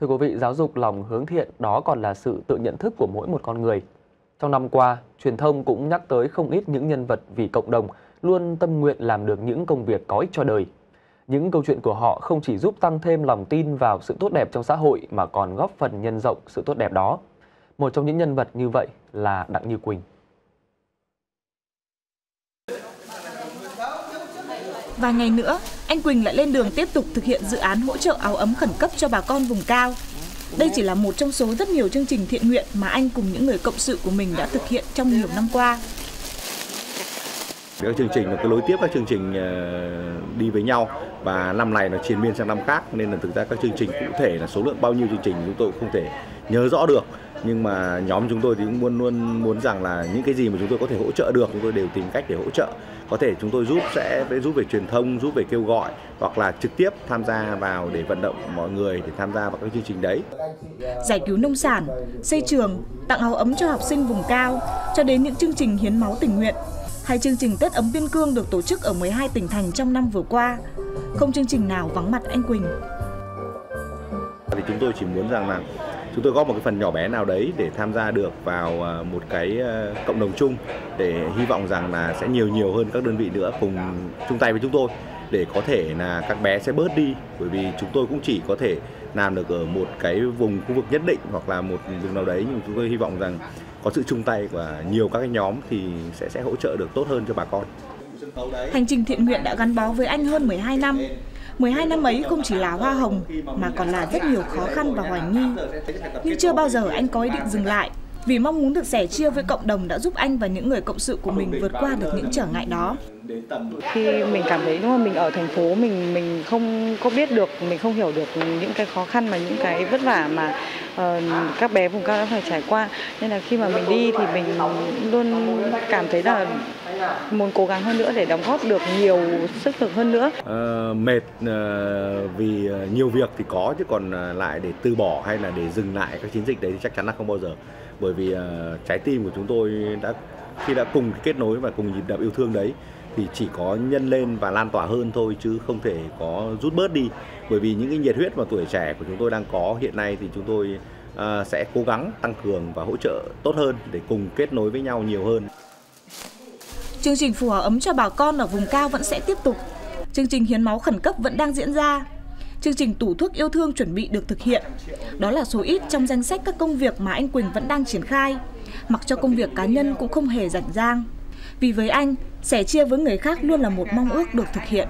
Thưa quý vị, giáo dục lòng hướng thiện đó còn là sự tự nhận thức của mỗi một con người. Trong năm qua, truyền thông cũng nhắc tới không ít những nhân vật vì cộng đồng luôn tâm nguyện làm được những công việc có ích cho đời. Những câu chuyện của họ không chỉ giúp tăng thêm lòng tin vào sự tốt đẹp trong xã hội mà còn góp phần nhân rộng sự tốt đẹp đó. Một trong những nhân vật như vậy là Đặng Như Quỳnh. Vài ngày nữa, anh Quỳnh lại lên đường tiếp tục thực hiện dự án hỗ trợ áo ấm khẩn cấp cho bà con vùng cao. Đây chỉ là một trong số rất nhiều chương trình thiện nguyện mà anh cùng những người cộng sự của mình đã thực hiện trong nhiều năm qua. Các chương trình là cái lối tiếp các chương trình ờ, đi với nhau và năm này nó triền miên sang năm khác nên là thực ra các chương trình cụ thể là số lượng bao nhiêu chương trình chúng tôi cũng không thể nhớ rõ được nhưng mà nhóm chúng tôi thì cũng muốn luôn muốn rằng là những cái gì mà chúng tôi có thể hỗ trợ được chúng tôi đều tìm cách để hỗ trợ có thể chúng tôi giúp sẽ giúp về truyền thông giúp về kêu gọi hoặc là trực tiếp tham gia vào để vận động mọi người để tham gia vào các chương trình đấy giải cứu nông sản xây trường tặng áo ấm cho học sinh vùng cao cho đến những chương trình hiến máu tình nguyện hay chương trình Tết ấm biên cương được tổ chức ở 12 tỉnh thành trong năm vừa qua. Không chương trình nào vắng mặt anh Quỳnh. Thì chúng tôi chỉ muốn rằng là chúng tôi góp một cái phần nhỏ bé nào đấy để tham gia được vào à, một cái à, cộng đồng chung để hy vọng rằng là sẽ nhiều nhiều hơn các đơn vị nữa cùng chung tay với chúng tôi để có thể là các bé sẽ bớt đi bởi vì chúng tôi cũng chỉ có thể làm được ở một cái vùng khu vực nhất định hoặc là một vùng nào đấy, nhưng chúng tôi hy vọng rằng có sự chung tay của nhiều các cái nhóm thì sẽ sẽ hỗ trợ được tốt hơn cho bà con. Hành trình thiện nguyện đã gắn bó với anh hơn 12 năm. 12 năm ấy không chỉ là hoa hồng mà còn là rất nhiều khó khăn và hoài nghi. Nhưng chưa bao giờ anh có ý định dừng lại vì mong muốn được sẻ chia với cộng đồng đã giúp anh và những người cộng sự của mình vượt qua được những trở ngại đó. Khi mình cảm thấy đúng là mình ở thành phố mình mình không có biết được, mình không hiểu được những cái khó khăn mà những cái vất vả mà Ờ, các bé vùng cao đã phải trải qua. Nên là khi mà mình đi thì mình luôn cảm thấy là muốn cố gắng hơn nữa để đóng góp được nhiều sức lực hơn nữa. à, mệt ờ, vì nhiều việc thì có chứ còn lại để từ bỏ hay là để dừng lại các chiến dịch đấy thì chắc chắn là không bao giờ bởi vì trái tim của chúng tôi đã khi đã cùng kết nối và cùng nhịp đập yêu thương đấy thì chỉ có nhân lên và lan tỏa hơn thôi chứ không thể có rút bớt đi bởi vì những cái nhiệt huyết mà tuổi trẻ của chúng tôi đang có hiện nay thì chúng tôi uh, sẽ cố gắng tăng cường và hỗ trợ tốt hơn để cùng kết nối với nhau nhiều hơn. Chương trình phù hợp ấm cho bà con ở vùng cao vẫn sẽ tiếp tục. Chương trình hiến máu khẩn cấp vẫn đang diễn ra chương trình tủ thuốc yêu thương chuẩn bị được thực hiện. Đó là số ít trong danh sách các công việc mà anh Quỳnh vẫn đang triển khai, mặc cho công việc cá nhân cũng không hề rảnh rang. Vì với anh, sẻ chia với người khác luôn là một mong ước được thực hiện.